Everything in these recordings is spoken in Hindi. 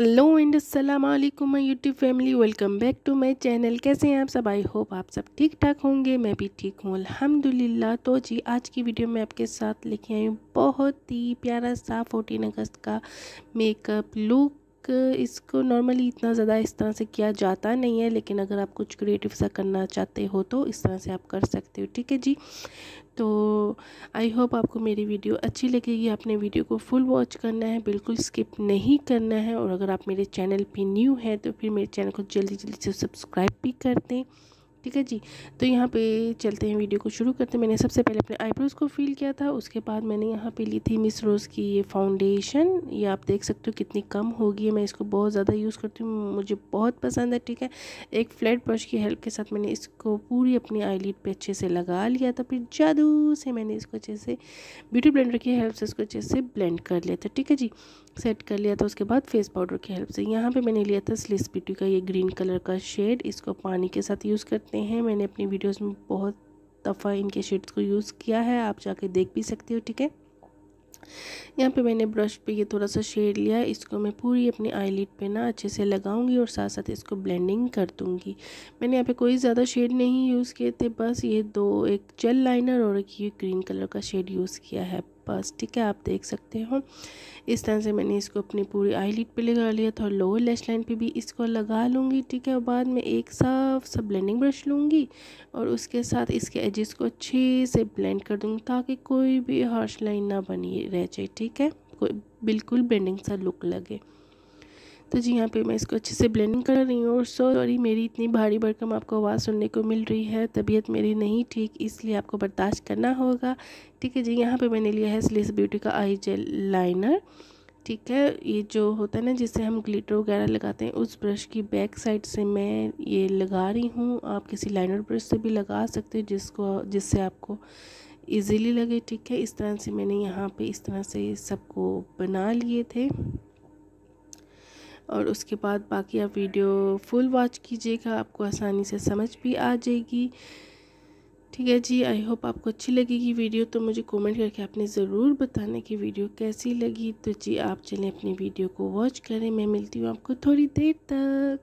हेलो एंड अस्सलाम वालेकुम my YouTube family welcome back to my channel कैसे हैं आप सब? आई होप आप सब ठीक ठाक होंगे। मैं भी ठीक हूँ। अल्हम्दुलिल्लाह। तो जी, आज की वीडियो में आपके साथ लेके आई हूँ बहुत ही प्यारा सा फोर्टीन अगस्त का मेकअप लुक इसको नॉर्मली इतना ज़्यादा इस तरह से किया जाता नहीं है, लेकिन अगर आप कुछ क्रिएटिव सा करना चाहते हो तो इस तरह से आप कर सकते हो। ठीक है जी? तो आई होप आपको मेरी वीडियो अच्छी लगेगी। आपने वीडियो को फुल वॉच करना है, बिल्कुल स्किप नहीं करना है। और अगर आप मेरे चैनल पे न्यू हैं तो फिर मेरे चैनल को जल्दी जल्दी से सब्सक्राइब भी कर दें। ठीक है जी? तो यहाँ पे चलते हैं वीडियो को शुरू करते हैं। मैंने सबसे पहले अपने आईब्रोज़ को फिल किया था, उसके बाद मैंने यहाँ पे ली थी मिस रोज़ की ये फाउंडेशन ये आप देख सकते हो कितनी कम होगी, मैं इसको बहुत ज़्यादा यूज़ करती हूँ, मुझे बहुत पसंद है, ठीक है? एक फ्लैट ब्रश की हेल्प के साथ मैंने इसको पूरी अपनी आई पे अच्छे से लगा लिया था, फिर जादू से मैंने इसको अच्छे से ब्यूटी ब्लेंडर की हेल्प से इसको अच्छे से ब्लेंड कर लिया था, ठीक है जी? सेट कर लिया था, उसके बाद फेस पाउडर की हेल्प से। यहाँ पर मैंने लिया था स्लिस ब्यूटी का ये ग्रीन कलर का शेड इसको पानी के साथ यूज़ करते हैं। मैंने अपनी वीडियोस में बहुत दफ़ा इनके शेड्स को यूज़ किया है। आप जाके देख भी सकते हो, ठीक है? यहाँ पे मैंने ब्रश पे ये थोड़ा सा शेड लिया इसको मैं पूरी अपनी आईलिड पे ना अच्छे से लगाऊँगी और साथ साथ इसको ब्लेंडिंग कर दूँगी। मैंने यहाँ पे कोई ज़्यादा शेड नहीं यूज़ किए थे। बस ये दो, एक जेल लाइनर और एक ये ग्रीन कलर का शेड यूज़ किया है। पास, ठीक है? आप देख सकते हो। इस तरह से मैंने इसको अपनी पूरी आई लिट पर लगा लिया था और लोअर लेस लाइन पर भी इसको लगा लूँगी, ठीक है? और बाद में एक साफ़ सा ब्लेंडिंग ब्रश लूँगी और उसके साथ इसके एजेस को अच्छे से ब्लेंड कर दूँगी ताकि कोई भी हार्श लाइन ना बनी रह जाए, ठीक है? कोई बिल्कुल ब्लेंडिंग सा लुक लगे। तो जी यहाँ पे मैं इसको अच्छे से ब्लेंडिंग कर रही हूँ और सॉरी मेरी इतनी भारी भरकम आपको आवाज़ सुनने को मिल रही है, तबीयत मेरी नहीं ठीक, इसलिए आपको बर्दाश्त करना होगा। ठीक है जी, यहाँ पे मैंने लिया है स्लिस ब्यूटी का आई जेल लाइनर ठीक है, ये जो होता है ना जिससे हम ग्लिटर वगैरह लगाते हैं, उस ब्रश की बैक साइड से मैं ये लगा रही हूँ। आप किसी लाइनर ब्रश से भी लगा सकते हो, जिसको, जिससे आपको इजीली लगे। ठीक है, इस तरह से मैंने यहाँ पे इस तरह से सबको बना लिए थे। और उसके बाद बाकी आप वीडियो फुल वॉच कीजिएगा, आपको आसानी से समझ भी आ जाएगी। ठीक है जी आई होप आपको अच्छी लगेगी वीडियो तो मुझे कमेंट करके आपने ज़रूर बताना कि वीडियो कैसी लगी। तो जी, आप चलें अपनी वीडियो को वॉच करें। मैं मिलती हूँ आपको थोड़ी देर तक।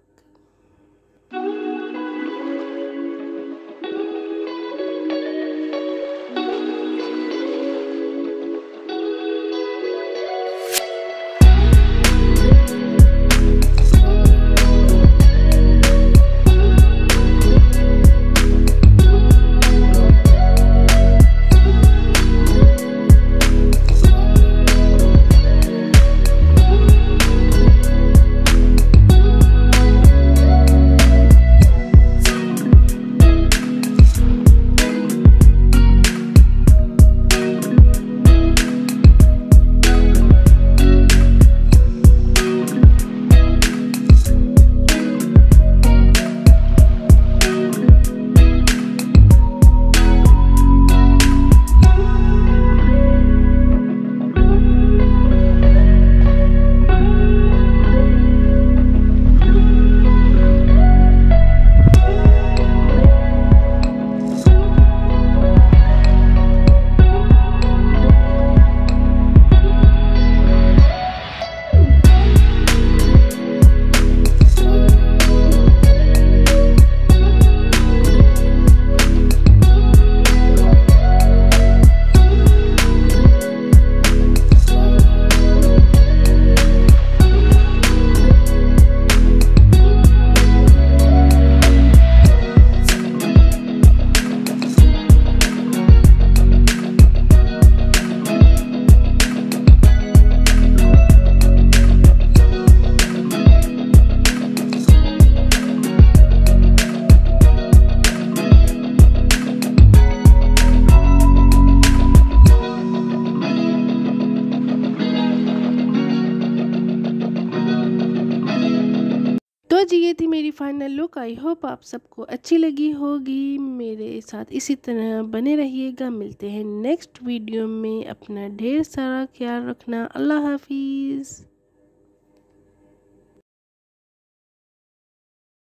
तो जी, ये थी मेरी फाइनल लुक आई होप आप सबको अच्छी लगी होगी. मेरे साथ इसी तरह बने रहिएगा. मिलते हैं नेक्स्ट वीडियो में. अपना ढेर सारा ख्याल रखना. अल्लाह हाफिज़.